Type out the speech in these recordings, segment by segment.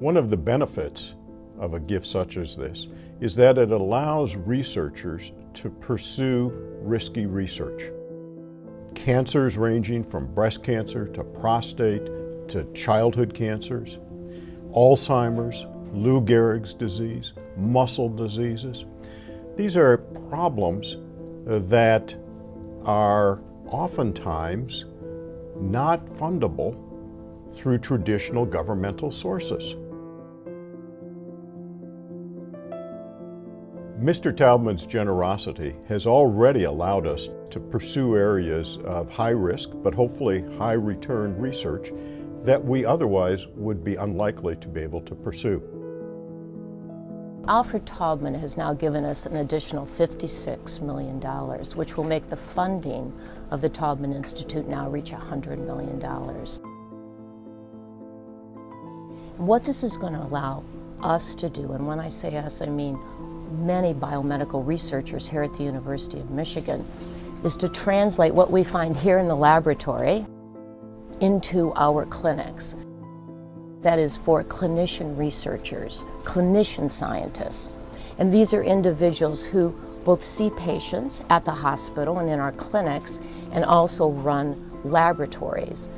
One of the benefits of a gift such as this is that it allows researchers to pursue risky research. Cancers ranging from breast cancer to prostate to childhood cancers, Alzheimer's, Lou Gehrig's disease, muscle diseases. These are problems that are oftentimes not fundable through traditional governmental sources. Mr. Taubman's generosity has already allowed us to pursue areas of high risk, but hopefully high return research that we otherwise would be unlikely to be able to pursue. Alfred Taubman has now given us an additional $56 million, which will make the funding of the Taubman Institute now reach $100 million. What this is going to allow us to do, and when I say us, I mean many biomedical researchers here at the University of Michigan, is to translate what we find here in the laboratory into our clinics. That is for clinician researchers, clinician scientists. And these are individuals who both see patients at the hospital and in our clinics and also run laboratories.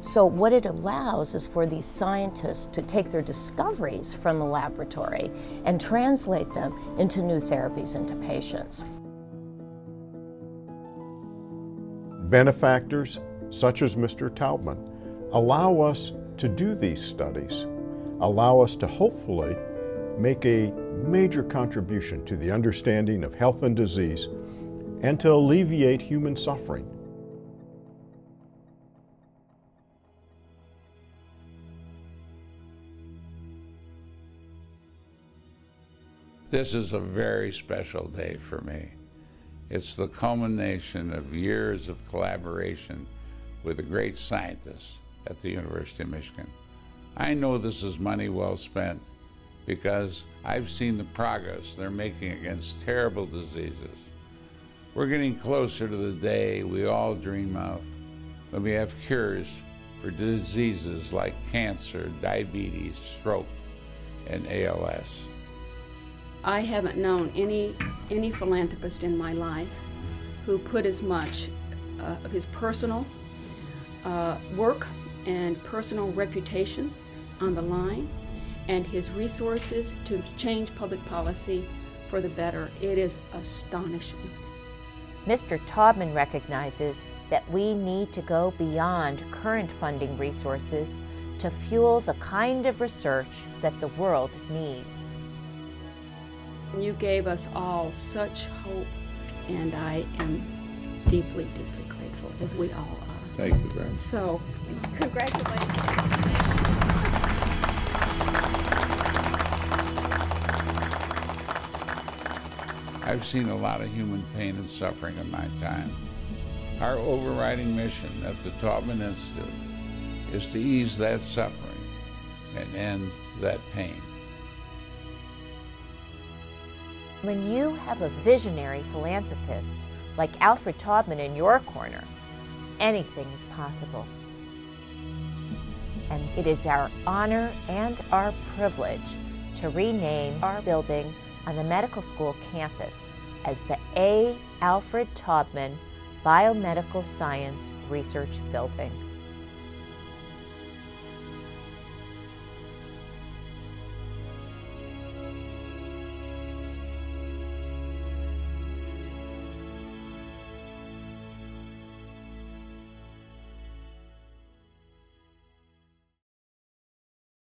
So what it allows is for these scientists to take their discoveries from the laboratory and translate them into new therapies into patients. Benefactors, such as Mr. Taubman, allow us to do these studies, allow us to hopefully make a major contribution to the understanding of health and disease and to alleviate human suffering. This is a very special day for me. It's the culmination of years of collaboration with a great scientists at the University of Michigan. I know this is money well spent because I've seen the progress they're making against terrible diseases. We're getting closer to the day we all dream of when we have cures for diseases like cancer, diabetes, stroke, and ALS. I haven't known any, any philanthropist in my life who put as much uh, of his personal uh, work and personal reputation on the line and his resources to change public policy for the better. It is astonishing. Mr. Taubman recognizes that we need to go beyond current funding resources to fuel the kind of research that the world needs. You gave us all such hope, and I am deeply, deeply grateful, as we all are. Thank you very much. So, congratulations. I've seen a lot of human pain and suffering in my time. Our overriding mission at the Taubman Institute is to ease that suffering and end that pain. When you have a visionary philanthropist like Alfred Taubman in your corner, anything is possible. And it is our honor and our privilege to rename our building on the medical school campus as the A. Alfred Taubman Biomedical Science Research Building.